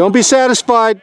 Don't be satisfied.